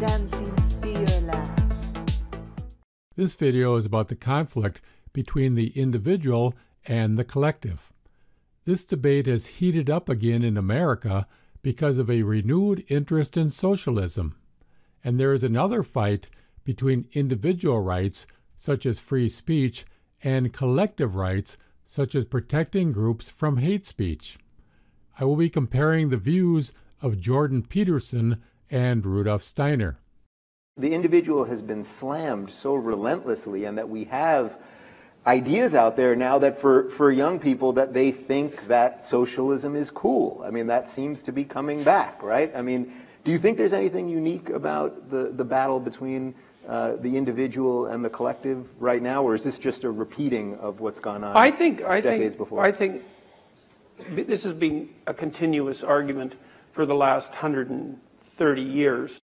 dancing fearless. This video is about the conflict between the individual and the collective. This debate has heated up again in America because of a renewed interest in socialism. And there is another fight between individual rights, such as free speech, and collective rights, such as protecting groups from hate speech. I will be comparing the views of Jordan Peterson and Rudolf Steiner. The individual has been slammed so relentlessly, and that we have ideas out there now that for, for young people that they think that socialism is cool. I mean, that seems to be coming back, right? I mean, do you think there's anything unique about the, the battle between uh, the individual and the collective right now, or is this just a repeating of what's gone on I think, I decades think, before? I think this has been a continuous argument for the last 130 years.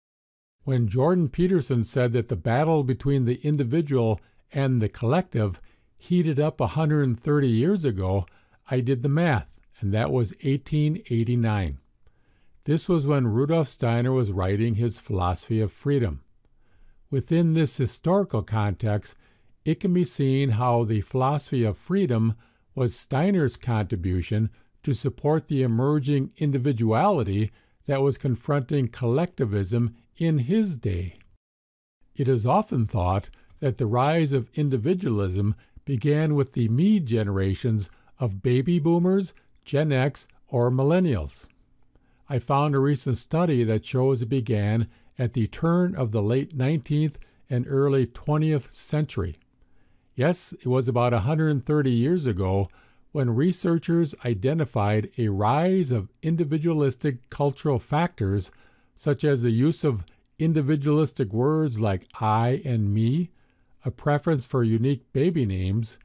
When Jordan Peterson said that the battle between the individual and the collective heated up 130 years ago, I did the math, and that was 1889. This was when Rudolf Steiner was writing his philosophy of freedom. Within this historical context, it can be seen how the philosophy of freedom was Steiner's contribution to support the emerging individuality that was confronting collectivism in his day. It is often thought that the rise of individualism began with the me generations of baby boomers, Gen X, or millennials. I found a recent study that shows it began at the turn of the late 19th and early 20th century. Yes, it was about 130 years ago when researchers identified a rise of individualistic cultural factors such as the use of individualistic words like I and me, a preference for unique baby names,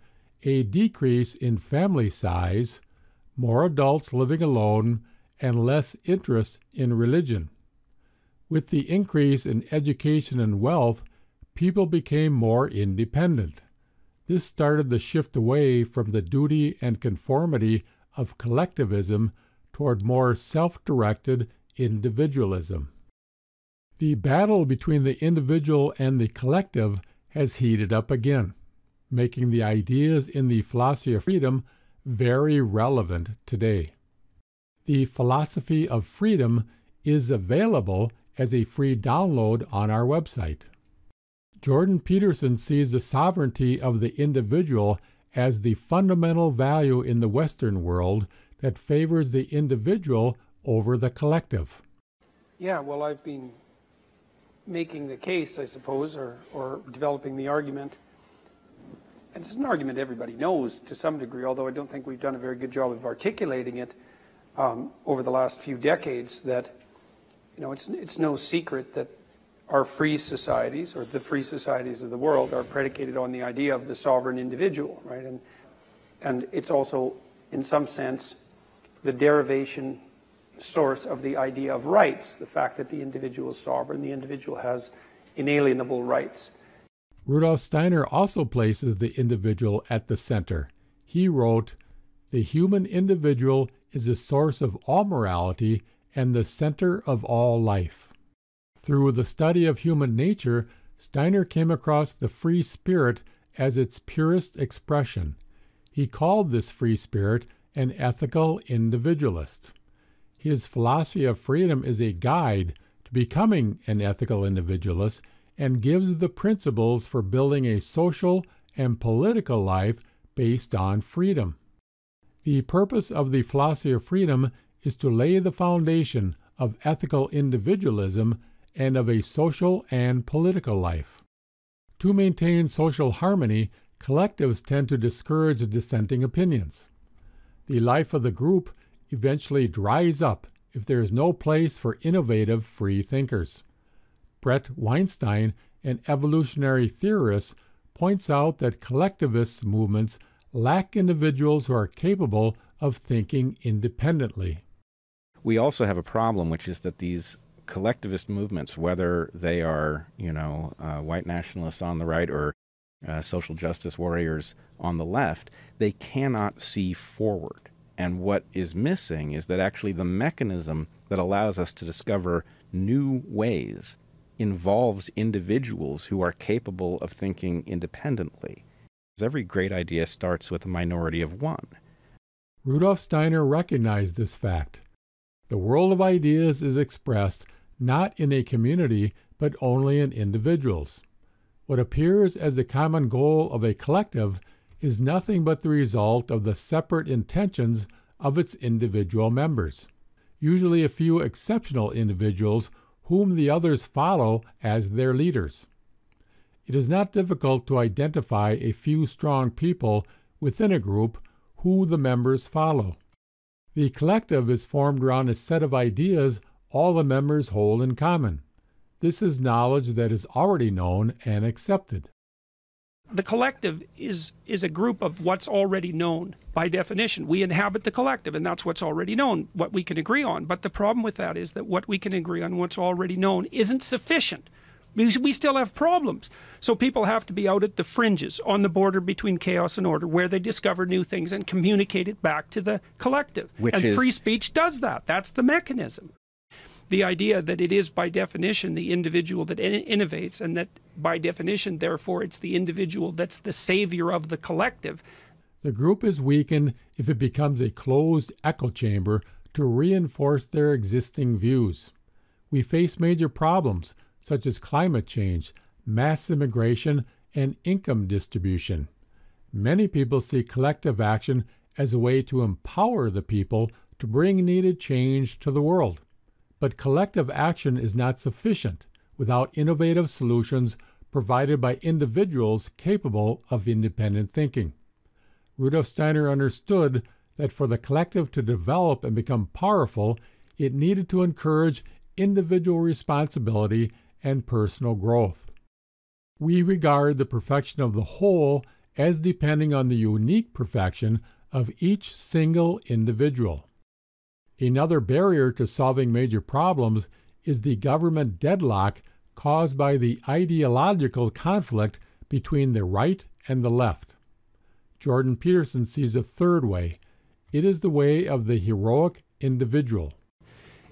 a decrease in family size, more adults living alone, and less interest in religion. With the increase in education and wealth, people became more independent. This started the shift away from the duty and conformity of collectivism toward more self directed individualism. The battle between the individual and the collective has heated up again, making the ideas in the philosophy of freedom very relevant today. The philosophy of freedom is available as a free download on our website. Jordan Peterson sees the sovereignty of the individual as the fundamental value in the Western world that favors the individual over the collective. Yeah, well, I've been making the case, I suppose, or, or developing the argument. And it's an argument everybody knows to some degree, although I don't think we've done a very good job of articulating it um, over the last few decades. That you know, it's it's no secret that our free societies, or the free societies of the world, are predicated on the idea of the sovereign individual, right? And and it's also, in some sense, the derivation source of the idea of rights, the fact that the individual is sovereign, the individual has inalienable rights. Rudolf Steiner also places the individual at the center. He wrote, The human individual is the source of all morality and the center of all life. Through the study of human nature, Steiner came across the free spirit as its purest expression. He called this free spirit an ethical individualist. His philosophy of freedom is a guide to becoming an ethical individualist and gives the principles for building a social and political life based on freedom. The purpose of the philosophy of freedom is to lay the foundation of ethical individualism and of a social and political life. To maintain social harmony, collectives tend to discourage dissenting opinions. The life of the group eventually dries up if there is no place for innovative free thinkers. Bret Weinstein, an evolutionary theorist, points out that collectivist movements lack individuals who are capable of thinking independently. We also have a problem, which is that these collectivist movements, whether they are, you know, uh, white nationalists on the right or uh, social justice warriors on the left, they cannot see forward. And what is missing is that actually the mechanism that allows us to discover new ways involves individuals who are capable of thinking independently. Because Every great idea starts with a minority of one. Rudolf Steiner recognized this fact. The world of ideas is expressed not in a community, but only in individuals. What appears as the common goal of a collective is nothing but the result of the separate intentions of its individual members, usually a few exceptional individuals whom the others follow as their leaders. It is not difficult to identify a few strong people within a group who the members follow. The collective is formed around a set of ideas all the members hold in common. This is knowledge that is already known and accepted. The collective is, is a group of what's already known by definition. We inhabit the collective, and that's what's already known, what we can agree on. But the problem with that is that what we can agree on, what's already known, isn't sufficient. We still have problems. So people have to be out at the fringes, on the border between chaos and order, where they discover new things and communicate it back to the collective. Which and is... free speech does that. That's the mechanism the idea that it is by definition the individual that in innovates and that by definition therefore it's the individual that's the savior of the collective. The group is weakened if it becomes a closed echo chamber to reinforce their existing views. We face major problems such as climate change mass immigration and income distribution. Many people see collective action as a way to empower the people to bring needed change to the world but collective action is not sufficient without innovative solutions provided by individuals capable of independent thinking. Rudolf Steiner understood that for the collective to develop and become powerful, it needed to encourage individual responsibility and personal growth. We regard the perfection of the whole as depending on the unique perfection of each single individual. Another barrier to solving major problems is the government deadlock caused by the ideological conflict between the right and the left. Jordan Peterson sees a third way. It is the way of the heroic individual.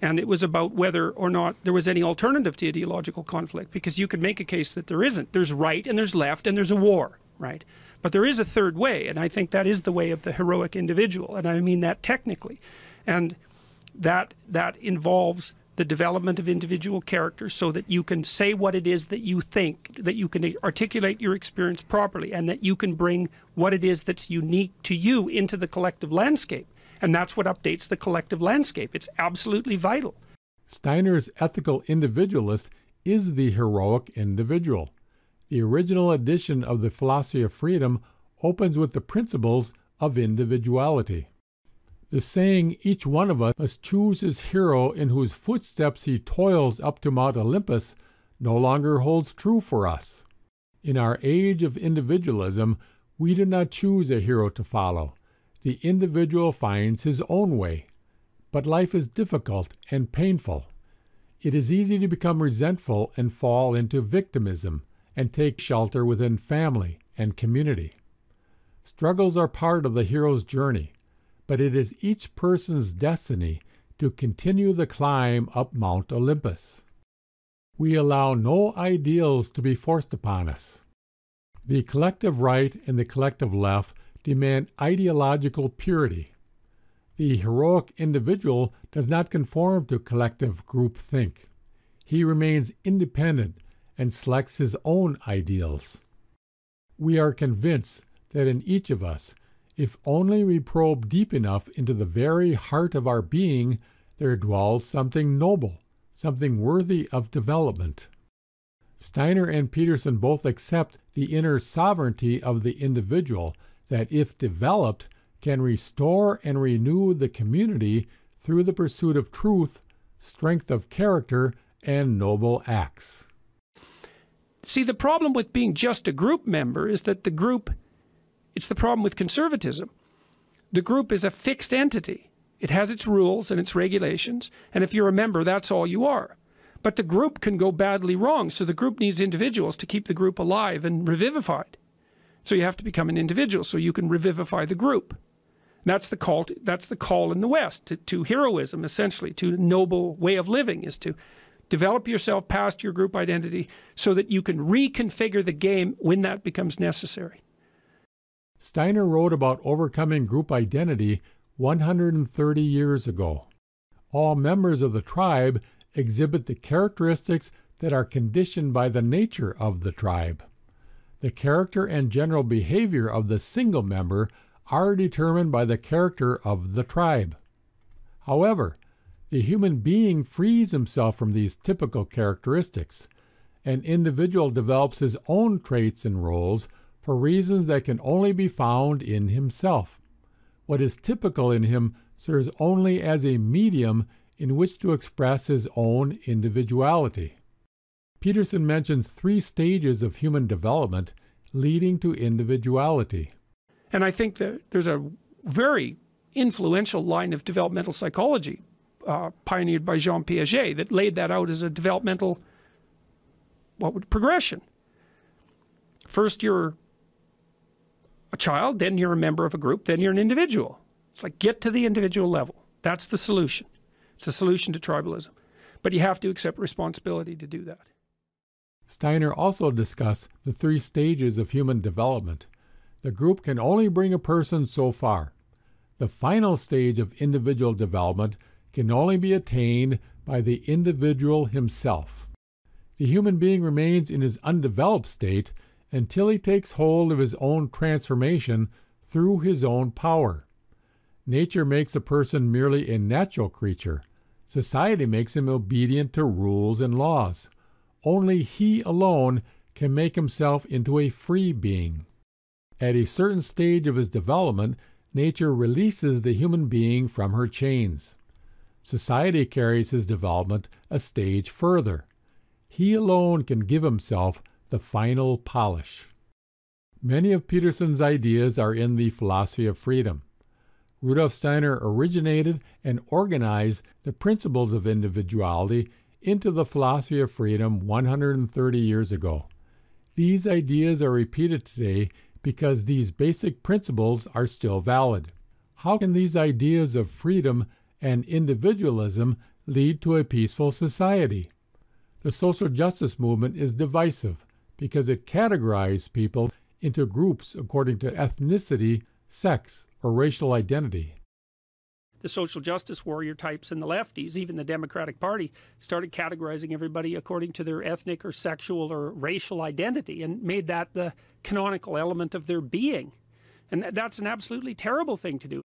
And it was about whether or not there was any alternative to ideological conflict, because you could make a case that there isn't. There's right and there's left and there's a war, right? But there is a third way, and I think that is the way of the heroic individual, and I mean that technically. And that that involves the development of individual character so that you can say what it is that you think, that you can articulate your experience properly, and that you can bring what it is that's unique to you into the collective landscape. And that's what updates the collective landscape. It's absolutely vital. Steiner's ethical individualist is the heroic individual. The original edition of the Philosophy of Freedom opens with the principles of individuality. The saying, each one of us must choose his hero in whose footsteps he toils up to Mount Olympus, no longer holds true for us. In our age of individualism, we do not choose a hero to follow. The individual finds his own way. But life is difficult and painful. It is easy to become resentful and fall into victimism and take shelter within family and community. Struggles are part of the hero's journey but it is each person's destiny to continue the climb up Mount Olympus. We allow no ideals to be forced upon us. The collective right and the collective left demand ideological purity. The heroic individual does not conform to collective group think. He remains independent and selects his own ideals. We are convinced that in each of us if only we probe deep enough into the very heart of our being, there dwells something noble, something worthy of development. Steiner and Peterson both accept the inner sovereignty of the individual that, if developed, can restore and renew the community through the pursuit of truth, strength of character, and noble acts. See, the problem with being just a group member is that the group it's the problem with conservatism. The group is a fixed entity. It has its rules and its regulations, and if you're a member, that's all you are. But the group can go badly wrong, so the group needs individuals to keep the group alive and revivified. So you have to become an individual so you can revivify the group. that's the call. To, that's the call in the West to, to heroism, essentially, to a noble way of living, is to develop yourself past your group identity so that you can reconfigure the game when that becomes necessary. Steiner wrote about overcoming group identity 130 years ago. All members of the tribe exhibit the characteristics that are conditioned by the nature of the tribe. The character and general behavior of the single member are determined by the character of the tribe. However, the human being frees himself from these typical characteristics. An individual develops his own traits and roles for reasons that can only be found in himself. What is typical in him serves only as a medium in which to express his own individuality. Peterson mentions three stages of human development leading to individuality. And I think that there's a very influential line of developmental psychology uh, pioneered by Jean Piaget that laid that out as a developmental what would progression. First, you're a child, then you're a member of a group, then you're an individual. It's like get to the individual level. That's the solution. It's the solution to tribalism. But you have to accept responsibility to do that. Steiner also discussed the three stages of human development. The group can only bring a person so far. The final stage of individual development can only be attained by the individual himself. The human being remains in his undeveloped state until he takes hold of his own transformation through his own power. Nature makes a person merely a natural creature. Society makes him obedient to rules and laws. Only he alone can make himself into a free being. At a certain stage of his development, nature releases the human being from her chains. Society carries his development a stage further. He alone can give himself the final polish. Many of Peterson's ideas are in the philosophy of freedom. Rudolf Steiner originated and organized the principles of individuality into the philosophy of freedom 130 years ago. These ideas are repeated today because these basic principles are still valid. How can these ideas of freedom and individualism lead to a peaceful society? The social justice movement is divisive because it categorizes people into groups according to ethnicity, sex, or racial identity. The social justice warrior types and the lefties, even the Democratic Party, started categorizing everybody according to their ethnic or sexual or racial identity and made that the canonical element of their being. And that's an absolutely terrible thing to do.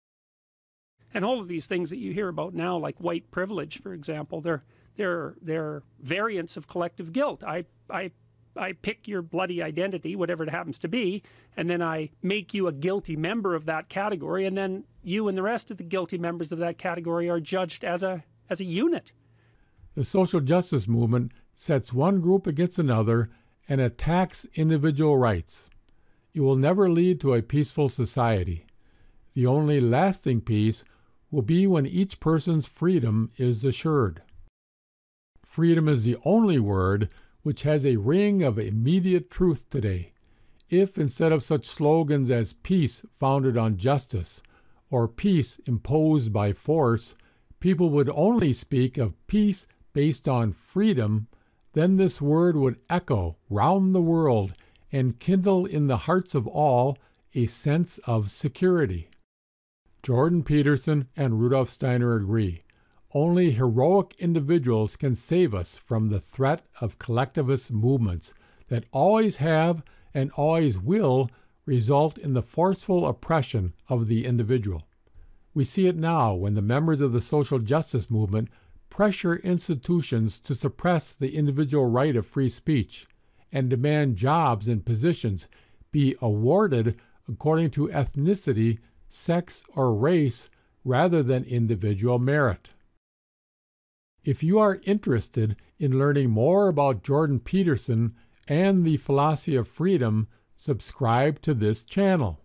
And all of these things that you hear about now, like white privilege, for example, they're they're they're variants of collective guilt. I I I pick your bloody identity, whatever it happens to be, and then I make you a guilty member of that category, and then you and the rest of the guilty members of that category are judged as a as a unit. The social justice movement sets one group against another and attacks individual rights. It will never lead to a peaceful society. The only lasting peace will be when each person's freedom is assured. Freedom is the only word which has a ring of immediate truth today. If instead of such slogans as peace founded on justice or peace imposed by force, people would only speak of peace based on freedom, then this word would echo round the world and kindle in the hearts of all a sense of security. Jordan Peterson and Rudolf Steiner agree. Only heroic individuals can save us from the threat of collectivist movements that always have and always will result in the forceful oppression of the individual. We see it now when the members of the social justice movement pressure institutions to suppress the individual right of free speech and demand jobs and positions be awarded according to ethnicity, sex, or race rather than individual merit. If you are interested in learning more about Jordan Peterson and the philosophy of freedom, subscribe to this channel.